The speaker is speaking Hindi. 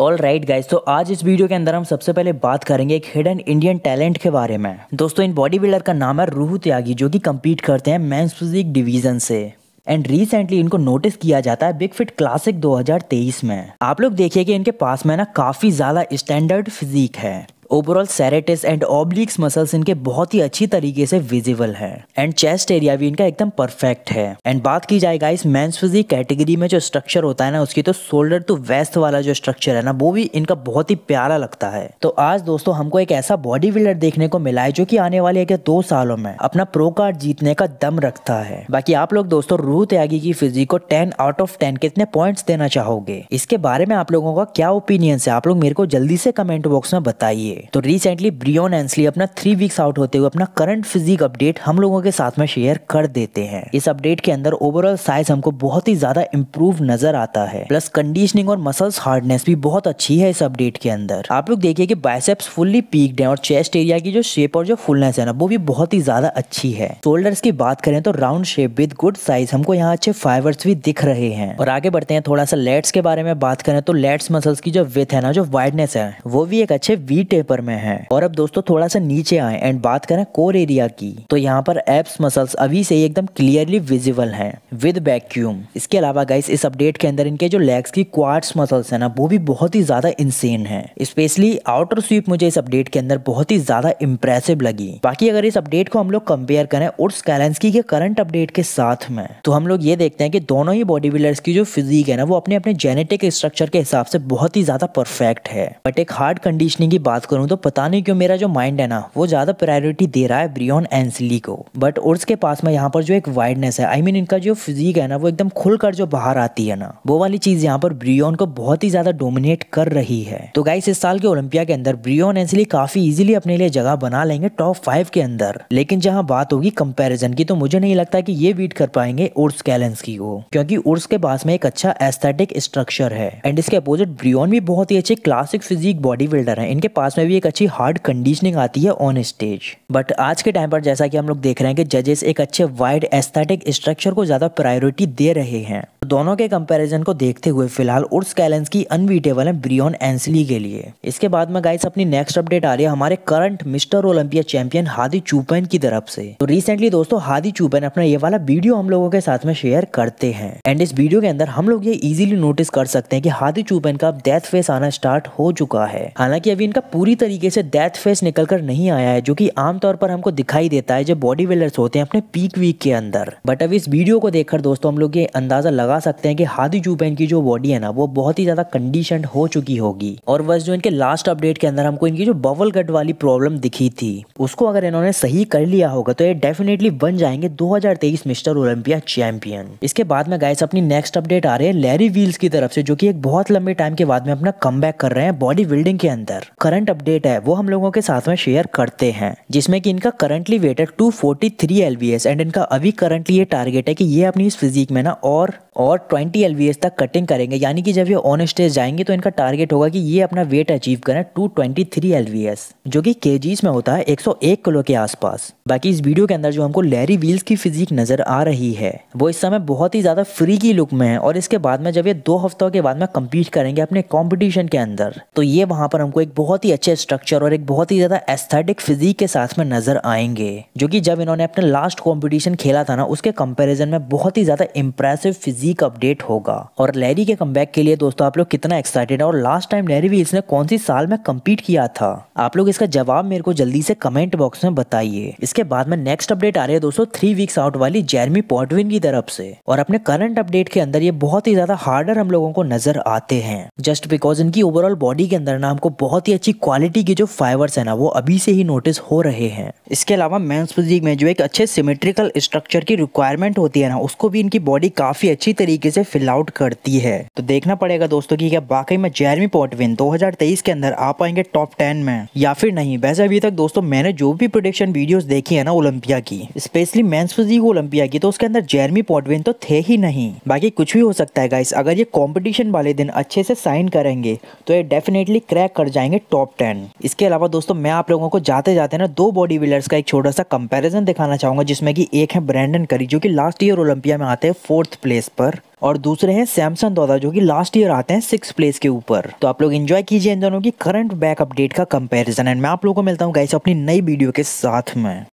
ऑल राइट गाइज़ तो आज इस वीडियो के अंदर हम सबसे पहले बात करेंगे एक हिडन इंडियन टैलेंट के बारे में। दोस्तों, इन बॉडी बिल्डर का नाम है रूह त्यागी, जो कि कम्पीट करते हैं मैं फिजिक डिवीज़न से। एंड रिसेंटली इनको नोटिस किया जाता है बिग फिट क्लासिक 2023 में। आप लोग देखिए कि इनके पास में ना काफ़ी ज़्यादा स्टैंडर्ड फिजिक है। Overall serratus and obliques muscles इनके बहुत ही अच्छी तरीके से विजिबल है। एंड चेस्ट एरिया भी इनका एकदम परफेक्ट है। एंड बात की जाएगा इस मेंस फिजिक कैटेगरी में जो स्ट्रक्चर होता है ना, उसकी तो शोल्डर टू वेस्ट वाला जो स्ट्रक्चर है ना, वो भी इनका बहुत ही प्यारा लगता है। तो आज दोस्तों हमको एक ऐसा बॉडी बिल्डर देखने को मिला है जो की आने वाले एक दो सालों में अपना प्रो कार्ड जीतने का दम रखता है। बाकी आप लोग दोस्तों रूह त्यागी की फिजिक को टेन आउट ऑफ़ टेन कितने पॉइंट्स देना चाहोगे? इसके बारे में आप लोगों का क्या ओपिनियन है? आप लोग मेरे को जल्दी से कमेंट बॉक्स में बताइए। तो रिसेंटली ब्रियोन एंसली अपना थ्री वीक्स आउट होते हुए अपना करंट फिजिक अपडेट हम लोगों के साथ में शेयर कर देते हैं। इस अपडेट के अंदर ओवरऑल साइज़ हमको बहुत ही ज़्यादा इम्प्रूव नज़र आता है। प्लस कंडीशनिंग और मसल्स हार्डनेस भी बहुत अच्छी है इस अपडेट के अंदर। आप लोग देखिए कि बाइसेप्स फुल्ली पीक्ड है और चेस्ट एरिया की जो शेप और जो फुलनेस है ना, वो भी बहुत ही ज़्यादा अच्छी है। शोल्डर्स की बात करें तो round shape with good size हमको यहाँ अच्छे फाइबर्स भी दिख रहे हैं। और आगे बढ़ते हैं, थोड़ा सा लेट्स के बारे में बात करें तो लेट्स मसल्स की जो विथ है ना, जो वाइडनेस है, वो भी एक अच्छे वी टेपर में है। और अब दोस्तों थोड़ा सा नीचे आए एंड बात करें कोर एरिया की। तो यहाँ पर एप्स मसल्स अभी से एकदम क्लियरली विजिबल हैं विद वैक्यूम इसके अलावा गाइस इस अपडेट के अंदर इनके जो लेग्स की क्वार्ट्स मसल्स है ना, वो भी बहुत ही ज़्यादा इंसेन है। स्पेशली आउटर स्वीप मुझे इस अपडेट के अंदर बहुत ही ज़्यादा इंप्रेसिव लगी। बाकी अगर इस अपडेट को हम लोग कंपेयर करें उर्स कैलेंसकी के करंट अपडेट के साथ में तो हम लोग ये देखते हैं कि दोनों ही बॉडी बिल्डर्स की जो फिजिक है ना, वो अपने अपने जेनेटिक स्ट्रक्चर के हिसाब से बहुत ही ज़्यादा परफेक्ट है। बट एक हार्ड कंडीशनिंग की बात करूँ तो पता नहीं क्यों मेरा जो माइंड है ना वो ज़्यादा प्रायोरिटी दे रहा है ब्रियोन एंसली को। बट उर्स के पास में यहाँ पर जो एक वाइडनेस है आई I मीन mean, इनका जो फिजिक है ना वो एकदम खुलकर जो बाहर आती है ना वो वाली चीज़ यहाँ पर ब्रियोन को बहुत ही ज़्यादा डोमिनेट कर रही है। तो गाइस इस साल के ओलंपिया के अंदर ब्रियोन एंसली काफ़ी इजिली अपने लिए जगह बना लेंगे टॉप फाइव के अंदर। लेकिन जहाँ बात होगी कंपेरिजन की तो मुझे नहीं लगता कि ये बीट कर पाएँगे उर्स कैलेंसकी को क्योंकि उर्स के पास में एक अच्छा एस्थेटिक स्ट्रक्चर है। एंड इसके अपोजिट ब्रियोन भी बहुत ही अच्छे क्लासिक फिजिक बॉडी बिल्डर है। इनके पास में भी एक अच्छी हार्ड कंडीशनिंग आती है ऑन स्टेज बट आज के टाइम पर जैसा कि हम लोग देख रहे हैं कि जजेस एक अच्छे वाइड एस्थेटिक स्ट्रक्चर को ज़्यादा प्रायोरिटी दे रहे हैं। दोनों के कंपैरिजन को देखते हुए फ़िलहाल उर्स कैलेंस की अनबीटेबल है ब्रियोन एंसली के लिए। इसके बाद में गाइस अपनी नेक्स्ट अपडेट आ रही है हमारे current Mr Olympia champion Hadi Choopan की तरफ़ से। तो रिसेंटली दोस्तों हादी चूपैन अपना ये वाला वीडियो हम लोगों के साथ में शेयर करते हैं। एंड इस वीडियो के अंदर हम लोग ये इजीली नोटिस कर सकते हैं कि हादी चूपैन का डेथ फेस आना स्टार्ट हो चुका है। हालाँकि अभी इनका पूरी तरीके से डेथ फेस निकल कर नहीं आया है, जो कि आमतौर पर हमको दिखाई देता है जब बॉडी बिल्डर्स होते हैं अपने पीक वीक के अंदर। बट अब इस वीडियो को देखकर दोस्तों हम लोग ये अंदाज़ा लगा सकते हैं कि हादी जूबैन की जो बॉडी है ना, वो बहुत ही ज़्यादा कंडीशन हो चुकी होगी। और बस जो इनके लास्ट अपडेट के अंदर हमको इनकी जो बबल गट वाली प्रॉब्लम दिखी थी, उसको अगर इन्होंने सही कर लिया होगा तो ये डेफिनेटली बन जाएँगे 2023 मिस्टर ओलंपिया चैंपियन इसके बाद में गाइस अपनी नेक्स्ट अपडेट आ रही है लैरी व्हील्स की तरफ़ से, जो कि एक बहुत लंबे टाइम के बाद में अपना कम कर रहे हैं बॉडी बिल्डिंग के अंदर। करंट अपडेट है, वो हम लोगों के साथ में शेयर करते हैं, जिसमें कि इनका करंटली वेट है 243 एलबीएस एंड इनका अभी करंटली ये टारगेट है कि ये अपनी इस फिजिक में ना और और 20 एलबीएस तक कटिंग करेंगे। यानी कि जब ये ऑन स्टेज जाएँगे तो इनका टारगेट होगा कि ये अपना वेट अचीव करें 223 एलबीएस जो कि केजीज में होता है 101 किलो के आसपास। बाकी इस वीडियो के अंदर जो हमको लैरी व्हील्स की फिजिक नज़र आ रही है, वो इस समय बहुत ही ज़्यादा फ्री की लुक में है और इसके बाद में जब ये दो हफ्तों के बाद में कम्पीट करेंगे अपने कॉम्पिटिशन के अंदर तो ये वहाँ पर हमको एक बहुत ही अच्छे स्ट्रक्चर और एक बहुत ही ज़्यादा एस्थेटिक फिजिक के साथ में नज़र आएँगे, जो कि जब इन्होंने अपने लास्ट कॉम्पिटिशन खेला था ना, उसके कंपेरिजन में बहुत ही ज़्यादा इंप्रेसिव फिजिक अपडेट होगा। और लैरी के कम के लिए दोस्तों, आप लोग कितना एक्साइटेड है? और लास्ट टाइम लैरी भी इसने कौन सी साल में कम्पीट किया था? आप लोग इसका जवाब मेरे को जल्दी से कमेंट बॉक्स में बताइए। इसके बाद में नेक्स्ट अपडेट आ रही है दोस्तों थ्री वीक्स आउट वाली जैरमी पॉटविन की तरफ़ से। और अपने करंट अपडेट के अंदर ये बहुत ही ज़्यादा हार्डर हम लोगों को नज़र आते हैं। जस्ट बिकॉज़ इनकी ओवरऑल बॉडी के अंदर ना हमको बहुत ही अच्छी क्वालिटी की जो फाइबर्स है ना, वो अभी से ही नोटिस हो रहे हैं। इसके अलावा में जो एक अच्छे सिमेट्रिकल स्ट्रक्चर की रिक्वायरमेंट होती है ना, उसको भी इनकी बॉडी काफ़ी अच्छी तरीके से फिल आउट करती है। तो देखना पड़ेगा दोस्तों की क्या वाकई में जेरमी पॉटविन 2023 के अंदर आ पाएँगे टॉप टेन में, या फिर नहीं। वैसे अभी तक दोस्तों मैंने जो भी प्रोडिक्शन वीडियोस देखी है ना ओलंपिया की स्पेशली मेंस फिजिक ओलंपिया की तो उसके अंदर जेरमी पॉटविन तो थे ही नहीं। बाकी कुछ भी हो सकता है गाइस अगर ये कॉम्पिटिशन वाले दिन अच्छे से साइन करेंगे तो ये डेफिनेटली क्रैक कर जाएँगे टॉप टेन इसके अलावा दोस्तों मैं आप लोगों को जाते जाते ना दो बॉडी बिल्डर्स का एक छोटा सा कंपेरिजन दिखाना चाहूँगा, जिसमें कि एक है ब्रैंडन करी जो कि लास्ट ईयर ओलंपिया में आते हैं फोर्थ प्लेस पर। और दूसरे हैं सैमसंग दौदा जो कि लास्ट ईयर आते हैं सिक्स प्लेस के ऊपर। तो आप लोग एंजॉय कीजिए इन दोनों की करंट बैक अपडेट का कंपैरिजन एंड मैं आप लोगों को मिलता हूँ गाइस अपनी नई वीडियो के साथ में।